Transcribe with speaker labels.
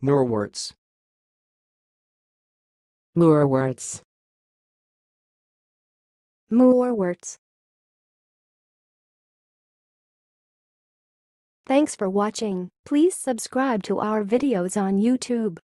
Speaker 1: More
Speaker 2: words.
Speaker 3: More words. More words. Thanks for watching. Please subscribe to our videos on YouTube.